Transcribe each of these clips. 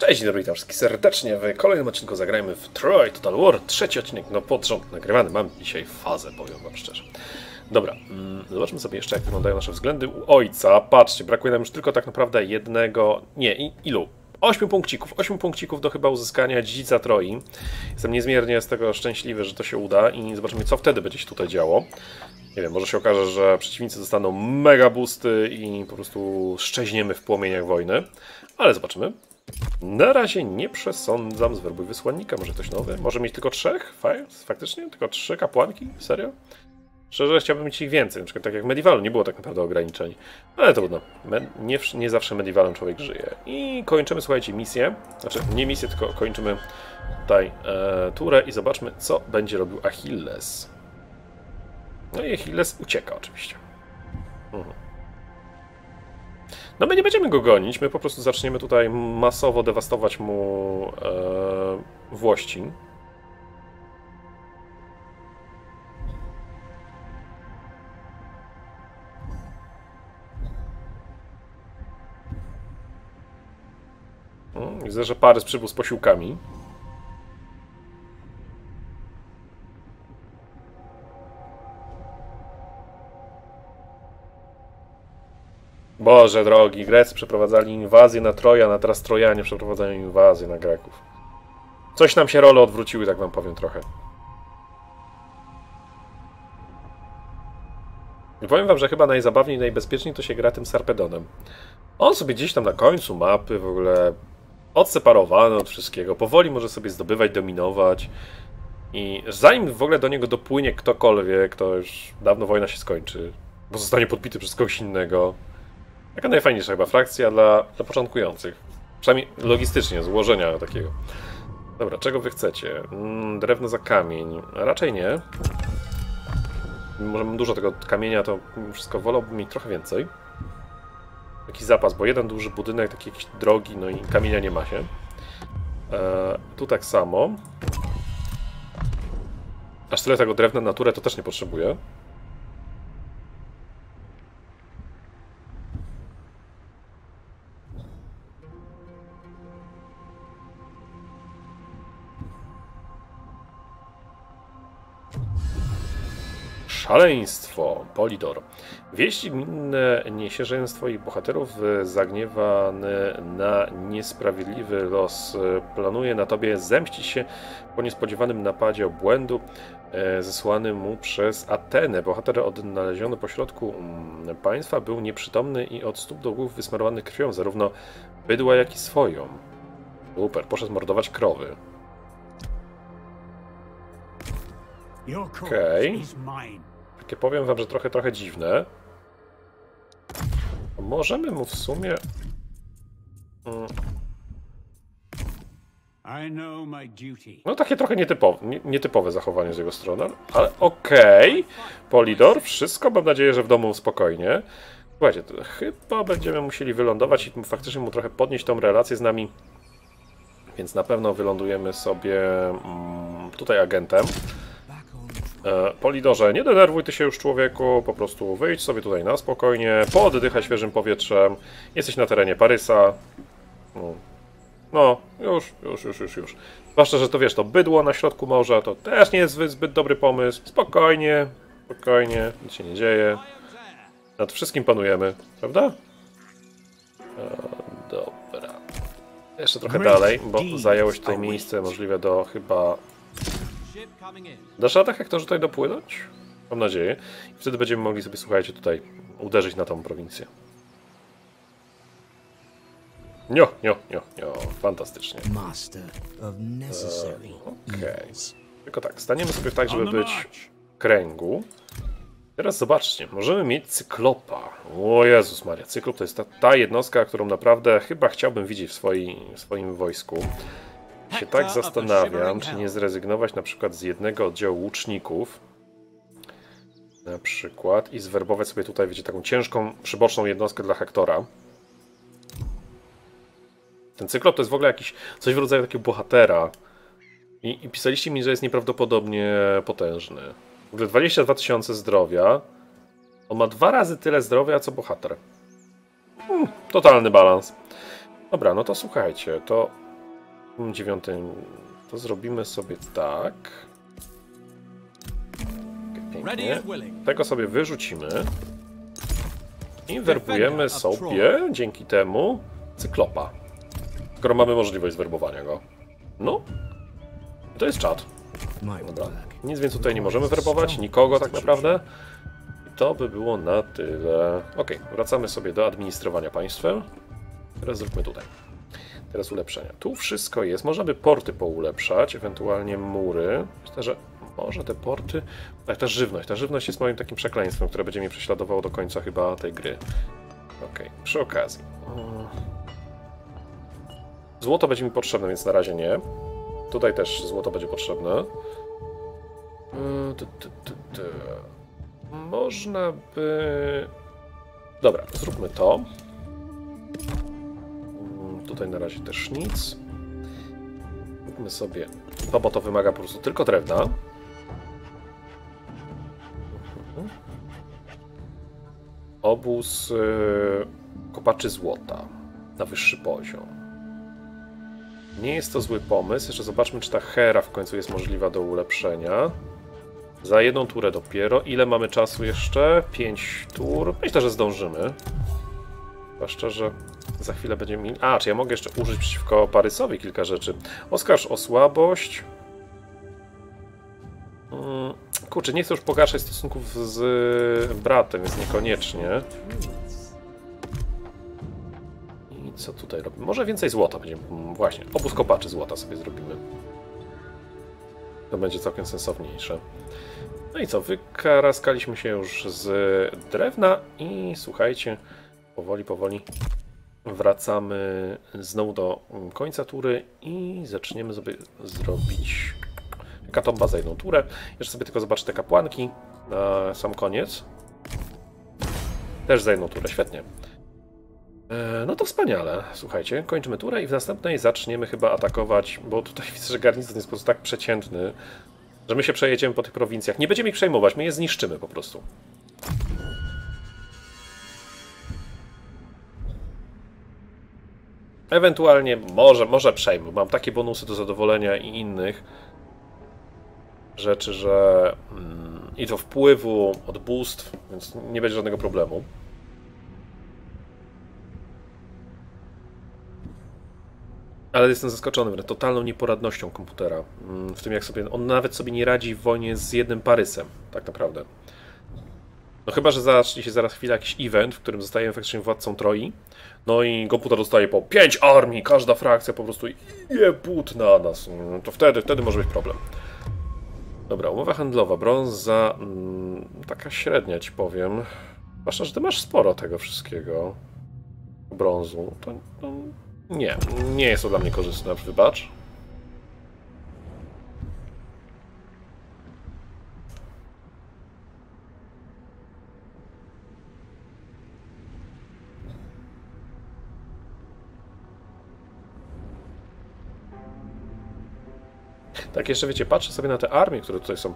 Cześć, dzień dobry, witam wszystkich serdecznie w kolejnym odcinku Zagrajmy w Troy Total War. Trzeci odcinek, no pod rząd nagrywany. Mam dzisiaj fazę, powiem wam szczerze. Dobra, mm, zobaczmy sobie jeszcze, jak wyglądają nasze względy u ojca. Patrzcie, brakuje nam już tylko tak naprawdę jednego... Nie, ilu? Ośmiu punkcików, ośmiu punkcików do chyba uzyskania dziedzica Troi. Jestem niezmiernie z tego szczęśliwy, że to się uda i zobaczymy, co wtedy będzie się tutaj działo. Nie wiem, może się okaże, że przeciwnicy dostaną mega boosty i po prostu szczeźniemy w płomieniach wojny, ale zobaczymy. Na razie nie przesądzam z werbuj wysłannika. Może ktoś nowy? Może mieć tylko trzech? Faktycznie? Tylko trzy kapłanki? Serio? Szczerze chciałbym mieć ich więcej. Na przykład tak jak w Medivalu nie było tak naprawdę ograniczeń. Ale trudno. Nie, nie zawsze Medivalem człowiek żyje. I kończymy, słuchajcie, misję. Znaczy, nie misję, tylko kończymy tutaj e, turę i zobaczmy, co będzie robił Achilles. No i Achilles ucieka oczywiście. Mhm. No my nie będziemy go gonić, my po prostu zaczniemy tutaj masowo dewastować mu e, włości. Hmm, widzę, że Parys przybył z posiłkami. Boże drogi, Grecy przeprowadzali inwazję na Trojan, a teraz Trojanie przeprowadzają inwazję na Greków. Coś nam się role odwróciły, tak wam powiem trochę. I powiem wam, że chyba najzabawniej najbezpieczniej to się gra tym Sarpedonem. On sobie gdzieś tam na końcu mapy w ogóle odseparowany od wszystkiego, powoli może sobie zdobywać, dominować. I zanim w ogóle do niego dopłynie ktokolwiek, to już dawno wojna się skończy, bo zostanie podbity przez kogoś innego. Taka najfajniejsza chyba frakcja dla, dla początkujących. Przynajmniej logistycznie, złożenia takiego. Dobra, czego wy chcecie? Mm, drewno za kamień. Raczej nie. Może mam dużo tego kamienia, to wszystko wolałbym mieć trochę więcej. Taki zapas, bo jeden duży budynek, taki jakiś drogi, no i kamienia nie ma się. E, tu tak samo. Aż tyle tego drewna naturę to też nie potrzebuję. Szaleństwo, Polidor. Wieści gminne niesie jeden z twoich bohaterów zagniewany na niesprawiedliwy los. Planuje na tobie zemścić się po niespodziewanym napadzie obłędu e, zesłanym mu przez Atenę. Bohater odnaleziony pośrodku mm, państwa był nieprzytomny i od stóp do głów wysmarowany krwią, zarówno bydła, jak i swoją. Super, poszedł mordować krowy. Okej. Okay. Takie powiem wam, że trochę, trochę dziwne. Możemy mu w sumie... No takie trochę nietypowe, nietypowe zachowanie z jego strony, ale okej. Okay. Polidor, wszystko mam nadzieję, że w domu spokojnie. Słuchajcie, chyba będziemy musieli wylądować i faktycznie mu trochę podnieść tą relację z nami. Więc na pewno wylądujemy sobie mm, tutaj agentem. E, Polidorze, nie denerwuj ty się już człowieku, po prostu wyjdź sobie tutaj na spokojnie, poddychaj świeżym powietrzem, jesteś na terenie Parysa. No, no już, już, już, już, już. Zwłaszcza, że to wiesz, to bydło na środku morza, to też nie jest zbyt dobry pomysł. Spokojnie, spokojnie, nic się nie dzieje. Nad wszystkim panujemy, prawda? E, dobra. Jeszcze trochę dalej, bo zająłeś tutaj miejsce możliwe do chyba Dasz radę hektorze tutaj dopłynąć? Mam nadzieję. I wtedy będziemy mogli sobie, słuchajcie, tutaj uderzyć na tą prowincję. Nio, nio, nio, nio. Fantastycznie. Okej. Okay. Tylko tak, staniemy sobie tak, żeby być kręgu. Teraz zobaczcie, możemy mieć cyklopa. O Jezus Maria, cyklop to jest ta, ta jednostka, którą naprawdę chyba chciałbym widzieć w, swoi, w swoim wojsku się tak zastanawiam, czy nie zrezygnować na przykład z jednego oddziału łuczników na przykład i zwerbować sobie tutaj, wiecie, taką ciężką, przyboczną jednostkę dla Hektora. Ten cyklop to jest w ogóle jakiś, coś w rodzaju takiego bohatera. I, I, pisaliście mi, że jest nieprawdopodobnie potężny. W ogóle 22 tysiące zdrowia. On ma dwa razy tyle zdrowia, co bohater. Hmm, totalny balans. Dobra, no to słuchajcie, to dziewiątym to zrobimy sobie tak. Pięknie. Tego sobie wyrzucimy. I werbujemy sobie dzięki temu cyklopa. Skoro mamy możliwość zwerbowania go. No. To jest czat. Dobra. Nic więcej tutaj nie możemy werbować, nikogo tak naprawdę. I to by było na tyle. Ok, wracamy sobie do administrowania państwem. Teraz zróbmy tutaj. Teraz ulepszenia. Tu wszystko jest. Można by porty poulepszać, ewentualnie mury. Myślę, że może te porty... Tak, ta żywność. Ta żywność jest moim takim przekleństwem, które będzie mnie prześladowało do końca chyba tej gry. Ok, przy okazji. Złoto będzie mi potrzebne, więc na razie nie. Tutaj też złoto będzie potrzebne. Można by... Dobra, zróbmy to. Tutaj na razie też nic. Zróbmy sobie... To, bo to wymaga po prostu tylko drewna. Obóz yy, kopaczy złota na wyższy poziom. Nie jest to zły pomysł. Jeszcze zobaczmy, czy ta hera w końcu jest możliwa do ulepszenia. Za jedną turę dopiero. Ile mamy czasu jeszcze? 5 tur. Myślę, że zdążymy. Zwłaszcza, że za chwilę będziemy mieli... A, czy ja mogę jeszcze użyć przeciwko Parysowi kilka rzeczy. Oskarż o słabość. Hmm. Kurczę, nie chcę już pogarszać stosunków z bratem, więc niekoniecznie. I co tutaj robimy? Może więcej złota będziemy... Mm, właśnie, obóz kopaczy złota sobie zrobimy. To będzie całkiem sensowniejsze. No i co, wykaraskaliśmy się już z drewna i słuchajcie, powoli, powoli wracamy znowu do końca tury i zaczniemy sobie zrobić katomba za jedną turę. Jeszcze sobie tylko zobaczę te kapłanki na sam koniec. Też za jedną turę, świetnie. E, no to wspaniale, słuchajcie, kończymy turę i w następnej zaczniemy chyba atakować, bo tutaj widzę, że garnizon jest po prostu tak przeciętny, że my się przejedziemy po tych prowincjach. Nie będziemy ich przejmować, my je zniszczymy po prostu. Ewentualnie może, może przejmę. Mam takie bonusy do zadowolenia i innych rzeczy, że mm, i to wpływu od boost, więc nie będzie żadnego problemu. Ale jestem zaskoczony wręcz totalną nieporadnością komputera. Mm, w tym, jak sobie. On nawet sobie nie radzi w wojnie z jednym Parysem, tak naprawdę. No chyba, że zacznie się zaraz chwilę jakiś event, w którym zostajemy faktycznie władcą Troi. No i komputer dostaje po 5 armii, każda frakcja po prostu je but na nas. Mm, to wtedy, wtedy może być problem. Dobra, umowa handlowa. Brąza. Mm, taka średnia ci powiem. Zwłaszcza, że ty masz sporo tego wszystkiego. Brązu. To, to nie, nie jest to dla mnie korzystne, wybacz. Tak, jeszcze wiecie, patrzę sobie na te armie, które tutaj są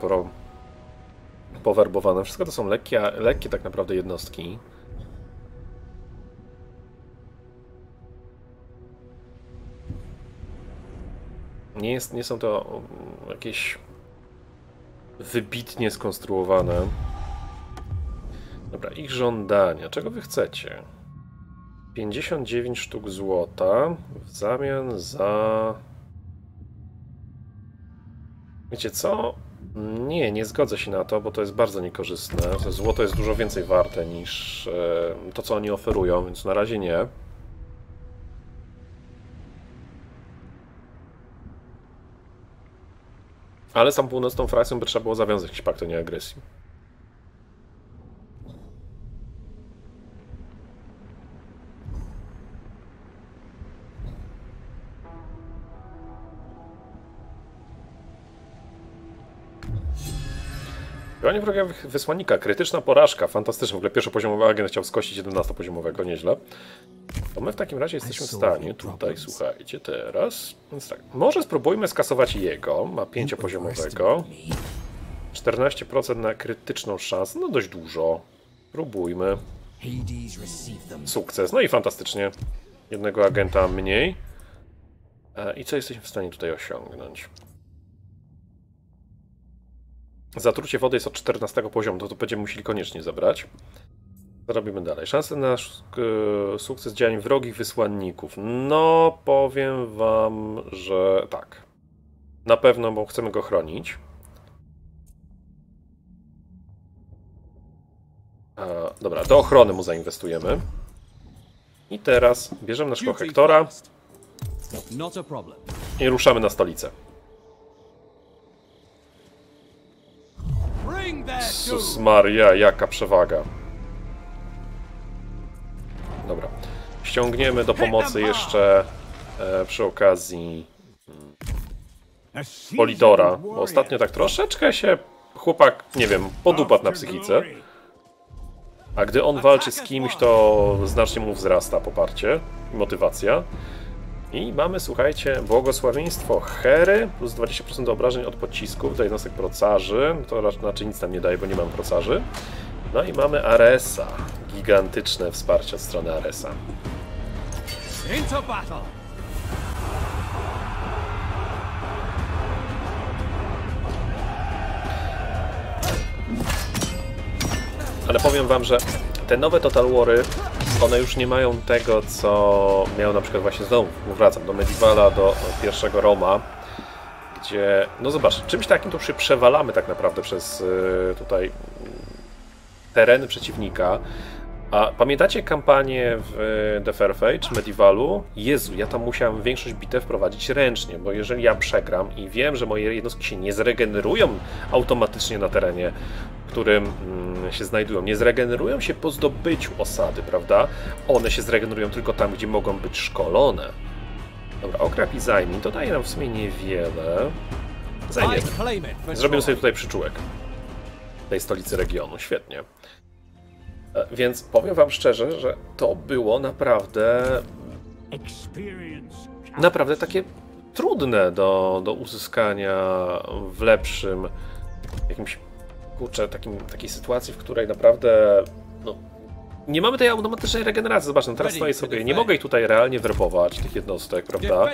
powerbowane. Wszystko to są lekkie, lekkie tak naprawdę jednostki. Nie, jest, nie są to mm, jakieś wybitnie skonstruowane. Dobra, ich żądania. Czego wy chcecie? 59 sztuk złota w zamian za... Wiecie co? Nie, nie zgodzę się na to, bo to jest bardzo niekorzystne. Złoto jest dużo więcej warte niż to, co oni oferują, więc na razie nie. Ale sam północną frakcją by trzeba było zawiązać jakiś pakt o nieagresji. Działanie wroga wysłannika, krytyczna porażka, fantastyczne. W ogóle pierwszopoziomowy agent chciał skosić 11-poziomowego, nieźle. To my w takim razie jesteśmy w stanie tutaj, słuchajcie, teraz. Więc tak, może spróbujmy skasować jego, ma 5-poziomowego. 14% na krytyczną szansę, no dość dużo. Próbujmy. Sukces, no i fantastycznie. Jednego agenta mniej. E, I co jesteśmy w stanie tutaj osiągnąć? Zatrucie wody jest od 14 poziomu, to to będziemy musieli koniecznie zabrać. Co robimy dalej? Szanse na sukces działań wrogich wysłanników. No, powiem wam, że tak. Na pewno, bo chcemy go chronić. E, dobra, do ochrony mu zainwestujemy. I teraz bierzemy naszego Hektora i ruszamy na stolicę. Sus Maria, jaka przewaga. Dobra. Ściągniemy do pomocy jeszcze e, przy okazji hmm, Polidora. Bo ostatnio tak troszeczkę się chłopak, nie wiem, podupadł na psychice. A gdy on walczy z kimś, to znacznie mu wzrasta poparcie i motywacja. I mamy, słuchajcie, błogosławieństwo Hery plus 20% obrażeń od pocisków do jednostek procarzy. To raczej nic nam nie daje, bo nie mam procarzy. No i mamy Aresa. Gigantyczne wsparcie od strony Aresa. Into battle! Ale powiem wam, że te nowe Total Wary, one już nie mają tego, co miał na przykład właśnie znowu, wracam do Medievala, do pierwszego Roma, gdzie, no zobacz, czymś takim to się przewalamy tak naprawdę przez y, tutaj tereny przeciwnika. A pamiętacie kampanię w The Fairfage, czy Medievalu? Jezu, ja tam musiałem większość bitew prowadzić ręcznie, bo jeżeli ja przegram i wiem, że moje jednostki się nie zregenerują automatycznie na terenie, w którym mm, się znajdują, nie zregenerują się po zdobyciu osady, prawda? One się zregenerują tylko tam, gdzie mogą być szkolone. Dobra, okrap i zajmij, to daje nam w sumie niewiele. Zajmiemy. Zrobimy sobie tutaj przyczółek tej stolicy regionu, świetnie. E, więc powiem Wam szczerze, że to było naprawdę. Naprawdę takie trudne do, do uzyskania w lepszym jakimś kurczę, takim, takiej sytuacji, w której naprawdę no, nie mamy tej automatycznej regeneracji. Zobacz, no teraz stoję sobie, nie mogę tutaj realnie werbować, tych jednostek, prawda?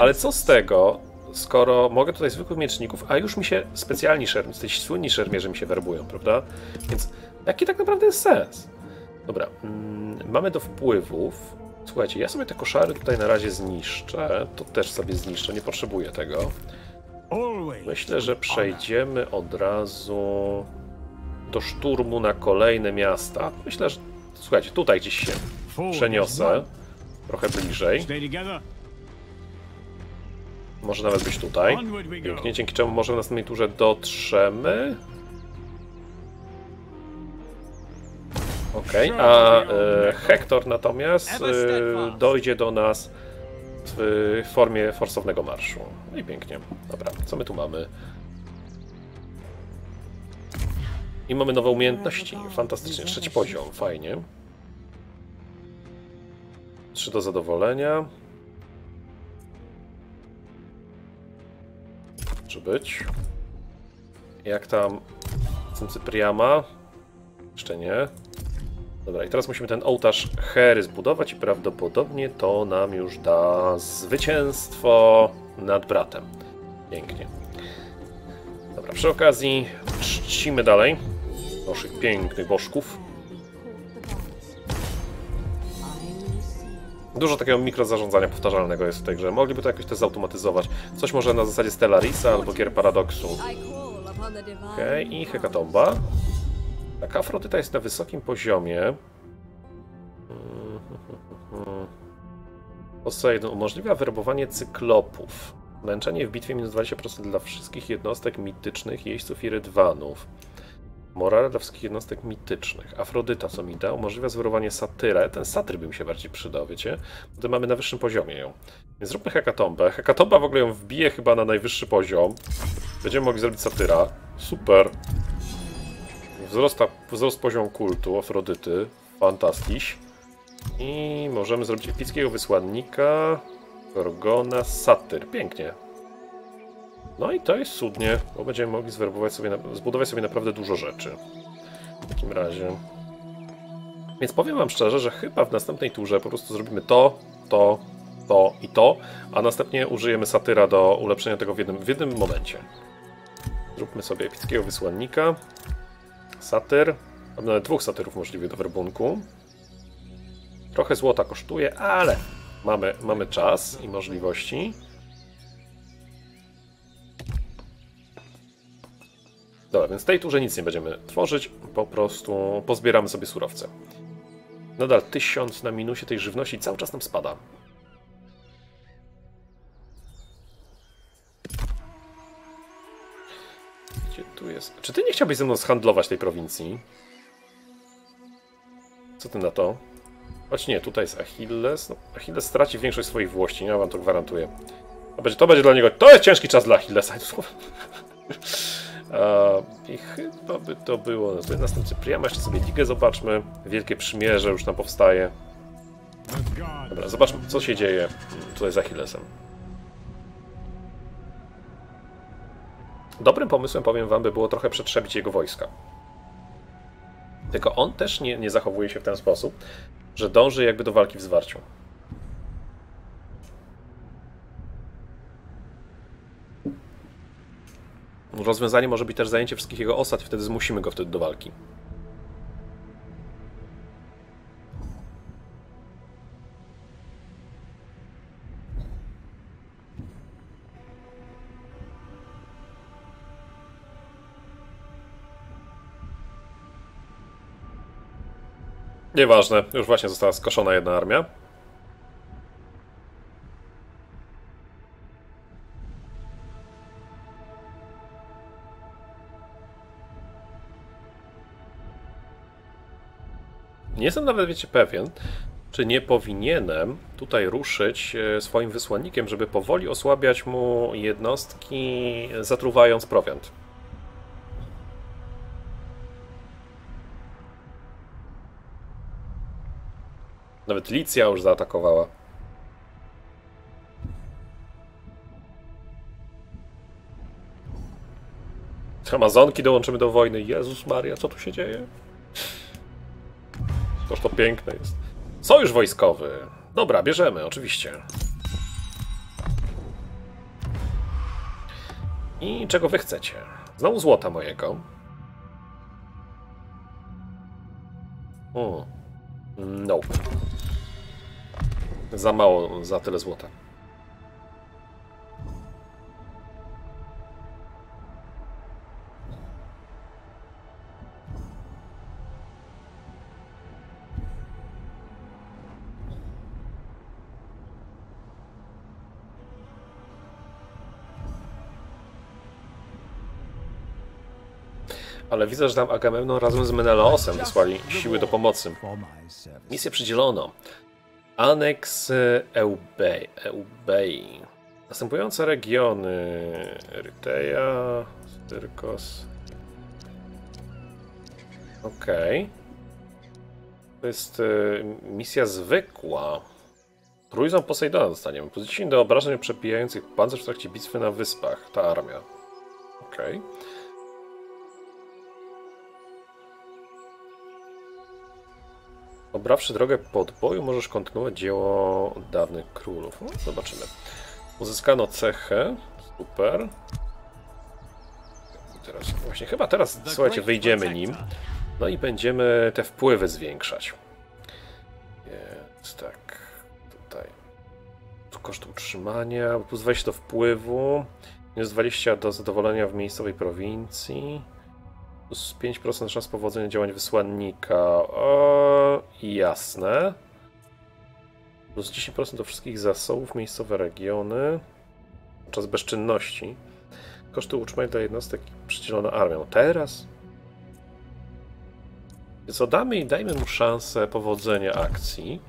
Ale co z tego, skoro mogę tutaj zwykłych mieczników, a już mi się specjalni szermierzy, tej słynni szermierze mi się werbują, prawda? Więc jaki tak naprawdę jest sens? Dobra, mm, mamy do wpływów. Słuchajcie, ja sobie te koszary tutaj na razie zniszczę. To też sobie zniszczę, nie potrzebuję tego. Myślę, że przejdziemy od razu do szturmu na kolejne miasta. Myślę, że słuchajcie, tutaj gdzieś się przeniosę. Trochę bliżej. Może nawet być tutaj. Pięknie, dzięki czemu może w następnej turze dotrzemy. Okej, okay. a e, Hektor natomiast e, dojdzie do nas w formie forsownego marszu. No i pięknie. Dobra, co my tu mamy? I mamy nowe umiejętności. Fantastycznie. Trzeci poziom, fajnie. Trzy do zadowolenia. Może być. Jak tam Cypriama? Jeszcze nie. Dobra, i teraz musimy ten ołtarz Hery zbudować i prawdopodobnie to nam już da zwycięstwo nad bratem. Pięknie. Dobra, przy okazji czcimy dalej naszych pięknych bożków. Dużo takiego mikrozarządzania powtarzalnego jest w tej grze. Mogliby to jakoś też zautomatyzować. Coś może na zasadzie Stellarisa albo gier Paradoksu. Okej, okay, i Hekatomba. Tak, Afrodyta jest na wysokim poziomie. Poseidon umożliwia werbowanie cyklopów. Męczenie w bitwie minus 20% dla wszystkich jednostek mitycznych, jeźdźców i rydwanów. Morale dla wszystkich jednostek mitycznych. Afrodyta, co mi da, umożliwia zwerowanie satyrę. Ten satyr by mi się bardziej przydał, wiecie? Tutaj mamy na wyższym poziomie ją. Więc zróbmy hekatombę. Hekatomba w ogóle ją wbije chyba na najwyższy poziom. Będziemy mogli zrobić satyra. Super. Wzrosta, wzrost poziomu kultu Afrodyty. Fantastisch. I możemy zrobić epickiego wysłannika. Gorgona, Satyr. Pięknie. No i to jest cudnie, bo będziemy mogli zwerbować sobie, zbudować sobie naprawdę dużo rzeczy. W takim razie. Więc powiem wam szczerze, że chyba w następnej turze po prostu zrobimy to, to to i to, a następnie użyjemy satyra do ulepszenia tego w jednym, w jednym momencie. Zróbmy sobie epickiego wysłannika. Satyr. Mamy nawet dwóch satyrów możliwych do werbunku. Trochę złota kosztuje, ale mamy, mamy czas i możliwości. Dobra, więc w tej turze nic nie będziemy tworzyć, po prostu pozbieramy sobie surowce. Nadal 1000 na minusie tej żywności cały czas nam spada. Tu jest? Czy ty nie chciałbyś ze mną zhandlować tej prowincji? Co ty na to? Choć nie, tutaj jest Achilles. No, Achilles straci większość swoich włości, ja wam to gwarantuję. To będzie, to będzie dla niego... To jest ciężki czas dla Achillesa. I chyba by to było na następcy Priama. Jeszcze sobie ligę zobaczmy. Wielkie przymierze już nam powstaje. Dobra, zobaczmy co się dzieje tutaj z Achillesem. Dobrym pomysłem, powiem wam, by było trochę przetrzebić jego wojska. Tylko on też nie, nie zachowuje się w ten sposób, że dąży jakby do walki w zwarciu. Rozwiązanie może być też zajęcie wszystkich jego osad wtedy zmusimy go wtedy do walki. Nieważne, już właśnie została skoszona jedna armia. Nie jestem nawet, wiecie, pewien, czy nie powinienem tutaj ruszyć e, swoim wysłannikiem, żeby powoli osłabiać mu jednostki, zatruwając prowiant. Nawet Licja już zaatakowała. Amazonki dołączymy do wojny. Jezus Maria, co tu się dzieje? Toż to piękne jest. Sojusz wojskowy. Dobra, bierzemy, oczywiście. I czego wy chcecie? Znowu złota mojego. Hmm. Nope. Za mało za tyle złota. Ale widzę, że tam Agamemnon razem z Menelaosem wysłali siły do pomocy. Misję przydzielono. Aneks Eubei. Eubei. Następujące regiony Eryteja, Styrkos. Okej. Okay. To jest y, misja zwykła. Trójząb Posejdona dostaniemy. Plus 10 do obrażeń przepijających pancerz w trakcie bitwy na wyspach. Ta armia. Okay. Obrawszy drogę podboju, możesz kontynuować dzieło dawnych królów. No, zobaczymy. Uzyskano cechę. Super. Teraz, właśnie chyba teraz, słuchajcie, wyjdziemy nim. No i będziemy te wpływy zwiększać. Jest tak. Tutaj. Tu koszt utrzymania, plus 20 do wpływu. Jest 20 do zadowolenia w miejscowej prowincji. Plus 5% szans powodzenia działań wysłannika. O, jasne. Plus 10% do wszystkich zasobów, miejscowe regiony. Czas bezczynności. Koszty utrzymania dla jednostek przydzielone armią. Teraz? Co damy i dajmy mu szansę powodzenia akcji.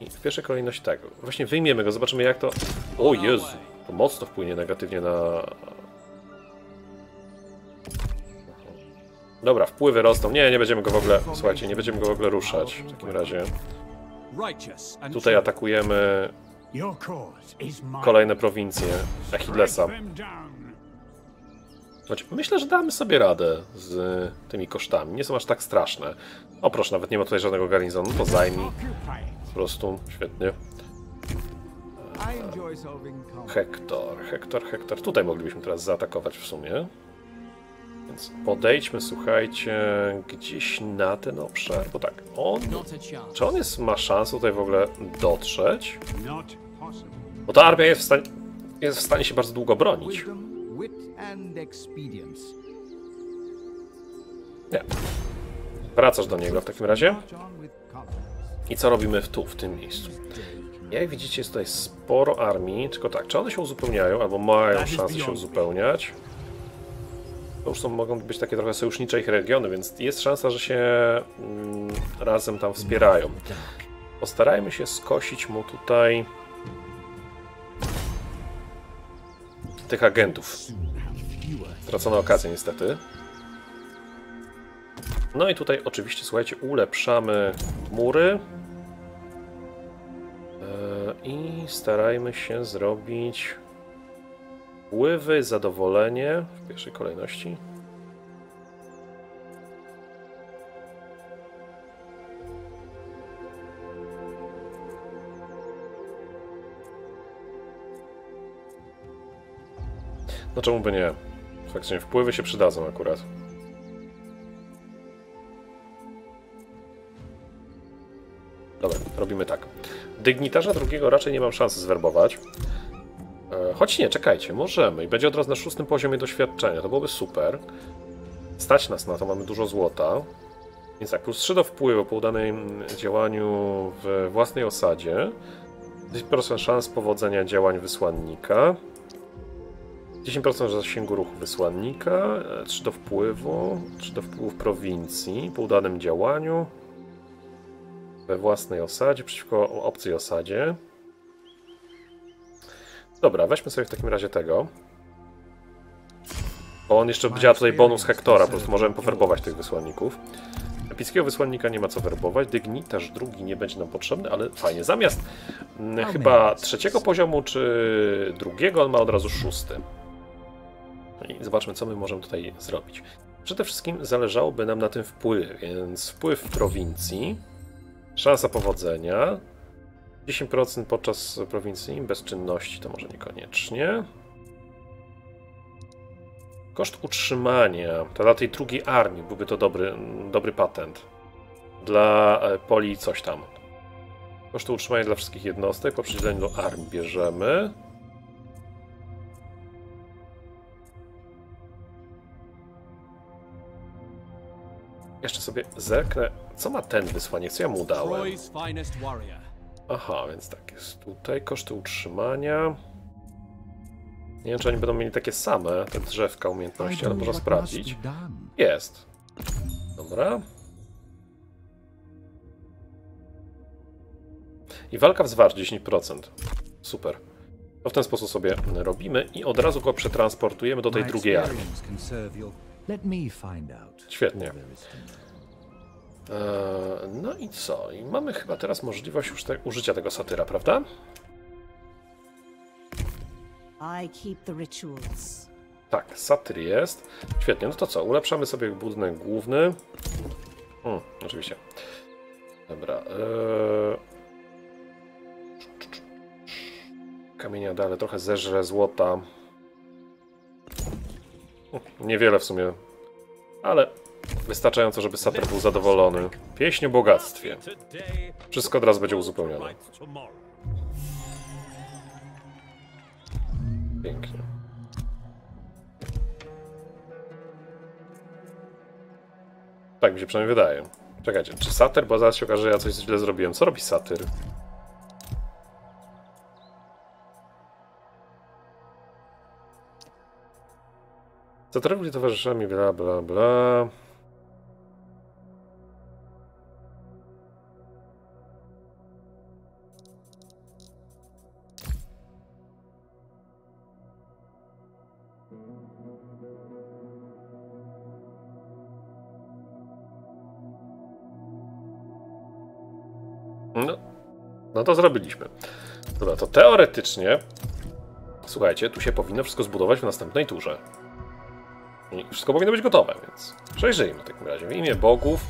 I w pierwszej kolejności tak. Właśnie wyjmiemy go, zobaczymy jak to... O Jezu! To mocno wpłynie negatywnie na Dobra, wpływy rosną. Nie, nie będziemy go w ogóle... Słuchajcie, nie będziemy go w ogóle ruszać w takim razie. Tutaj atakujemy kolejne prowincje Achillesa. Myślę, że damy sobie radę z tymi kosztami. Nie są aż tak straszne. O proszę, nawet nie ma tutaj żadnego garnizonu. To zajmij. Po prostu, świetnie. Hektor, Hektor, Hektor. Tutaj moglibyśmy teraz zaatakować w sumie. Więc podejdźmy, słuchajcie, gdzieś na ten obszar. Bo tak, on. Czy on jest, ma szansę tutaj w ogóle dotrzeć? Bo ta armia jest w stanie, jest w stanie się bardzo długo bronić. Nie. Wracasz do niego w takim razie. I co robimy w tu, w tym miejscu? Jak widzicie, jest tutaj sporo armii, tylko tak, czy one się uzupełniają, albo mają szansę się uzupełniać? To już są, mogą być takie trochę sojusznicze ich regiony, więc jest szansa, że się mm, razem tam wspierają. Postarajmy się skosić mu tutaj tych agentów. Stracona okazja niestety. No i tutaj oczywiście, słuchajcie, ulepszamy mury. E, I starajmy się zrobić wpływy, zadowolenie w pierwszej kolejności. No czemu by nie? Faktycznie wpływy się przydadzą akurat. Dobra, robimy tak. Dygnitarza drugiego raczej nie mam szansy zwerbować. Choć nie, czekajcie, możemy. I będzie od razu na szóstym poziomie doświadczenia. To byłoby super. Stać nas na to, mamy dużo złota. Więc tak, plus 3 do wpływu po udanym działaniu w własnej osadzie. 10% szans powodzenia działań wysłannika. 10% zasięgu ruchu wysłannika. e, 3 do wpływu. 3 do wpływu w prowincji po udanym działaniu we własnej osadzie przeciwko obcej osadzie. Dobra, weźmy sobie w takim razie tego. Bo on jeszcze działa tutaj bonus Hektora, po prostu możemy powerbować tych wysłanników. Epickiego wysłannika nie ma co werbować, dygnitarz drugi nie będzie nam potrzebny, ale fajnie. Zamiast mm, chyba trzeciego poziomu czy drugiego, on ma od razu szósty. I zobaczmy, co my możemy tutaj zrobić. Przede wszystkim zależałoby nam na tym wpływie, więc wpływ w prowincji. Szansa powodzenia. 10% podczas prowincji bezczynności to może niekoniecznie. Koszt utrzymania. To dla tej drugiej armii byłby to dobry, dobry patent. Dla e, poli coś tam. Koszty utrzymania dla wszystkich jednostek po przydzieleniu do armii bierzemy. Jeszcze sobie zerknę, co ma ten wysłaniec, co ja mu dałem. Aha, więc tak jest tutaj koszty utrzymania. Nie wiem, czy oni będą mieli takie same, te drzewka umiejętności, ale można sprawdzić. Jest. Dobra. I walka w zwarć 10%. Super. To w ten sposób sobie robimy i od razu go przetransportujemy do tej drugiej armii. Świetnie. No i co? I mamy chyba teraz możliwość już te, użycia tego satyra, prawda? I keep the rituals. Tak, satyr jest. Świetnie, no to co? Ulepszamy sobie budynek główny. Hmm, oczywiście. Dobra. Eee... Kamienia dalej, trochę zeżre złota. Hmm, Niewiele w sumie, ale wystarczająco, żeby satyr był zadowolony. Pieśń o bogactwie. Wszystko od razu będzie uzupełnione. Pięknie. Tak mi się przynajmniej wydaje. Czekajcie, czy satyr? Bo zaraz się okaże, że ja coś źle zrobiłem. Co robi satyr? Satyrowi towarzyszami, bla bla bla. No to zrobiliśmy. Dobra, to teoretycznie, słuchajcie, tu się powinno wszystko zbudować w następnej turze. I wszystko powinno być gotowe, więc przejrzyjmy w takim razie. W imię bogów.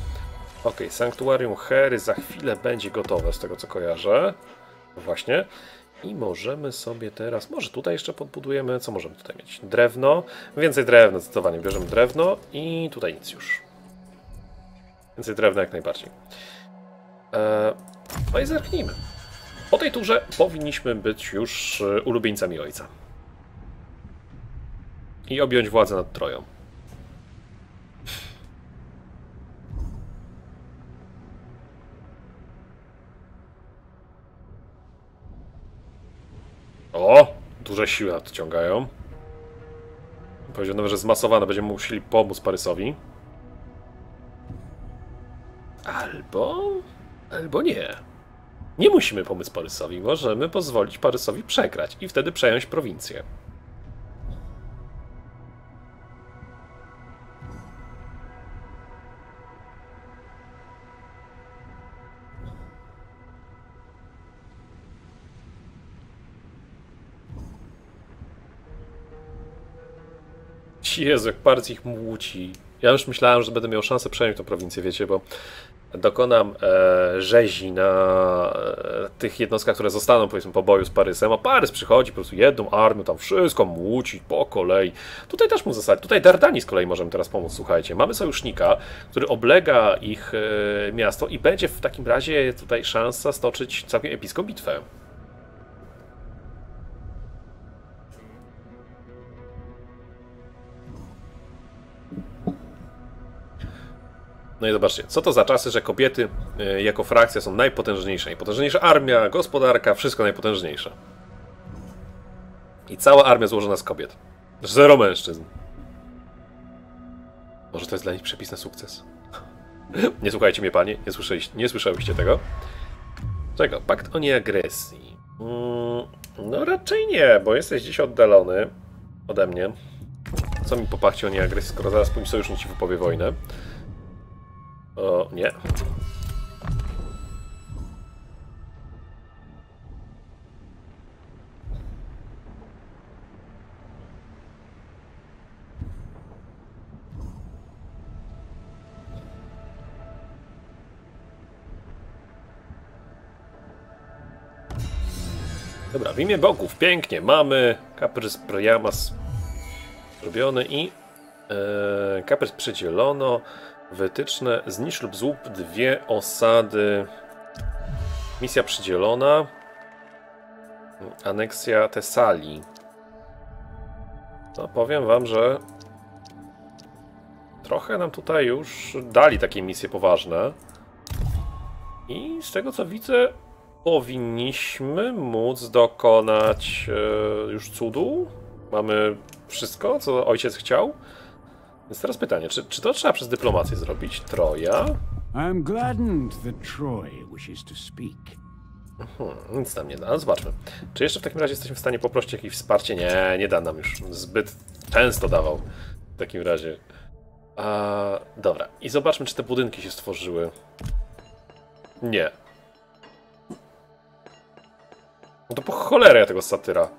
Ok, Sanktuarium Hery za chwilę będzie gotowe, z tego co kojarzę. Właśnie. I możemy sobie teraz, może tutaj jeszcze podbudujemy, co możemy tutaj mieć? Drewno, więcej drewna zdecydowanie, bierzemy drewno i tutaj nic już. Więcej drewna jak najbardziej. Eee, no i zerknijmy. Po tej turze powinniśmy być już e, ulubieńcami ojca. I objąć władzę nad Troją. O! Duże siły nadciągają. Powiedziano, że zmasowane będziemy musieli pomóc Parysowi. Albo... Albo nie. Nie musimy pomóc Parysowi. Możemy pozwolić Parysowi przegrać i wtedy przejąć prowincję. Jezu, jak Parys ich młóci. Ja już myślałem, że będę miał szansę przejąć tę prowincję, wiecie, bo dokonam e, rzezi na e, tych jednostkach, które zostaną powiedzmy po boju z Parysem, a Parys przychodzi po prostu jedną armią, tam wszystko młóci po kolei. Tutaj też mu zasadzić. Tutaj Dardani z kolei możemy teraz pomóc, słuchajcie. Mamy sojusznika, który oblega ich e, miasto i będzie w takim razie tutaj szansa stoczyć całkiem epicką bitwę. No i zobaczcie, co to za czasy, że kobiety y, jako frakcja są najpotężniejsze. Najpotężniejsza armia, gospodarka, wszystko najpotężniejsze. I cała armia złożona z kobiet. Zero mężczyzn. Może to jest dla nich przepis na sukces. nie słuchajcie mnie, panie, nie, słyszeliście, nie słyszałyście tego. Czego? Pakt o nieagresji. Mm, no raczej nie, bo jesteś dziś oddalony ode mnie. Co mi popachcie o nieagresji, skoro zaraz mój sojusznik ci wypowie wojnę. O, nie. Dobra, w imię bogów, pięknie, mamy kaprys Priamas zrobiony i e, kaprys przydzielono. Wytyczne zniszcz lub złup dwie osady. Misja przydzielona. Aneksja Tesalii. No powiem wam, że trochę nam tutaj już dali takie misje poważne. I z tego co widzę, powinniśmy móc dokonać e, już cudu. Mamy wszystko, co ojciec chciał. Więc teraz pytanie, czy, czy to trzeba przez dyplomację zrobić? Troja? I'm gladdened that Troy wishes to speak. Hmm, nic nam nie da. No zobaczmy. Czy jeszcze w takim razie jesteśmy w stanie poprosić jakieś wsparcie? Nie, nie da nam już. Zbyt często dawał w takim razie. A, dobra. I zobaczmy, czy te budynki się stworzyły. Nie. No to po cholerę ja tego satyra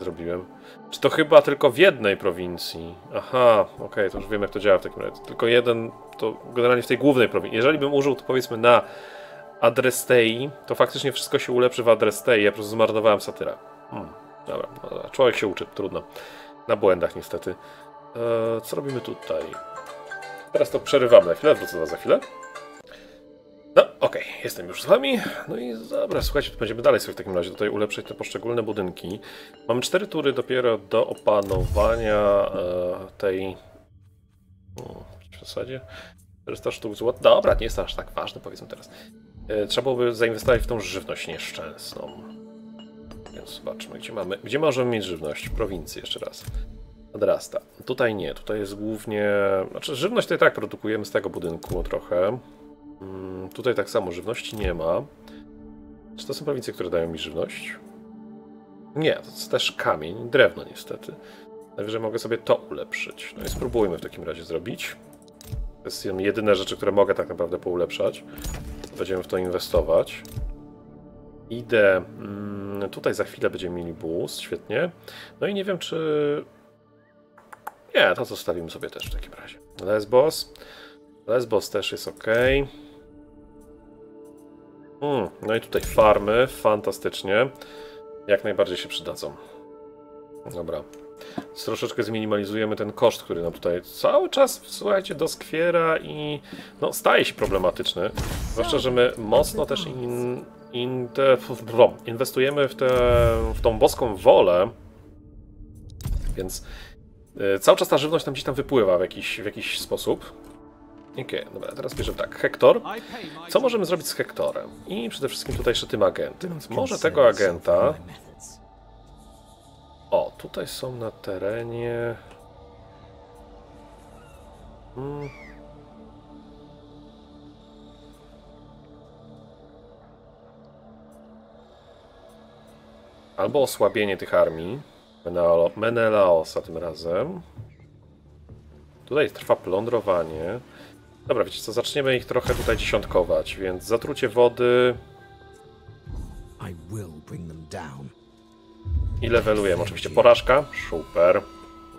zrobiłem. Czy to chyba tylko w jednej prowincji? Aha, okej, okay, to już wiem jak to działa w takim razie. Tylko jeden, to generalnie w tej głównej prowincji. Jeżeli bym użył to powiedzmy na Adrestei, to faktycznie wszystko się ulepszy w Adrestei, ja po prostu zmarnowałem satyra. Hmm, dobra, no, człowiek się uczy, trudno. Na błędach niestety. Eee, co robimy tutaj? Teraz to przerywamy na chwilę, wrócę za chwilę. Okej, okay, jestem już z wami. No i dobra, słuchajcie, to będziemy dalej sobie w takim razie tutaj ulepszać te poszczególne budynki. Mamy cztery tury dopiero do opanowania e, tej... w zasadzie 400 sztuk złota. Dobra, nie jest aż tak ważne, powiedzmy teraz. E, trzeba byłoby zainwestować w tą żywność nieszczęsną. Więc zobaczmy, gdzie mamy... Gdzie możemy mieć żywność? W prowincji, jeszcze raz. Odrasta. Tutaj nie, tutaj jest głównie... Znaczy, żywność i tak produkujemy z tego budynku trochę. Mm, tutaj tak samo żywności nie ma. Czy to są prowincje, które dają mi żywność? Nie, to jest też kamień, drewno niestety. Najwyżej mogę sobie to ulepszyć. No i spróbujmy w takim razie zrobić. To są jedyne rzeczy, które mogę tak naprawdę poulepszać. Będziemy w to inwestować. Idę. Mm, tutaj za chwilę będziemy mieli boost, świetnie. No i nie wiem, czy. Nie, to zostawimy sobie też w takim razie. Lesbos. Lesbos też jest ok. Mm, no i tutaj farmy, fantastycznie. Jak najbardziej się przydadzą. Dobra. Troszeczkę zminimalizujemy ten koszt, który nam tutaj cały czas, słuchajcie, doskwiera i no, staje się problematyczny. Zwłaszcza, że my mocno też in, in te, inwestujemy w, tę w tą boską wolę, więc y, cały czas ta żywność nam gdzieś tam wypływa w jakiś, w jakiś sposób. Okej, dobra, teraz bierze tak, Hektor. Co możemy zrobić z Hektorem? I przede wszystkim tutaj jeszcze tym agentem. Więc może tego agenta... O, tutaj są na terenie. Hmm. Albo osłabienie tych armii. Menelaosa tym razem. Tutaj trwa plądrowanie. Dobra, wiecie co, zaczniemy ich trochę tutaj dziesiątkować, więc zatrucie wody I levelujemy. Oczywiście porażka. Super.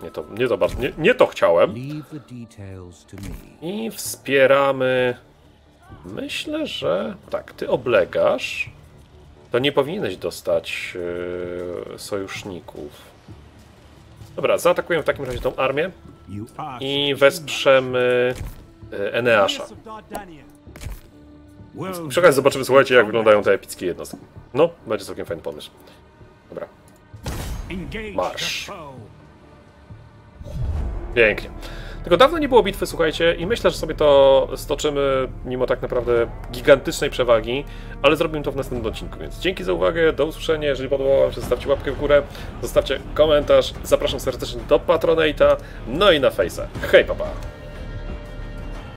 Nie to, nie to bardzo, nie, nie to chciałem. I wspieramy. Myślę, że tak, ty oblegasz. To nie powinieneś dostać yy, sojuszników. Dobra, zaatakujemy w takim razie tą armię i wesprzemy Eneasza. Well, Przy okazji zobaczymy, słuchajcie, jak wyglądają te epickie jednostki. No, będzie całkiem fajny pomysł. Dobra, Marsz. pięknie. Tylko dawno nie było bitwy, słuchajcie, i myślę, że sobie to stoczymy mimo tak naprawdę gigantycznej przewagi, ale zrobimy to w następnym odcinku, więc dzięki za uwagę, do usłyszenia, jeżeli podobało Wam się, zostawcie łapkę w górę, zostawcie komentarz, zapraszam serdecznie do Patronite'a, no i na Face'a. Hej, papa!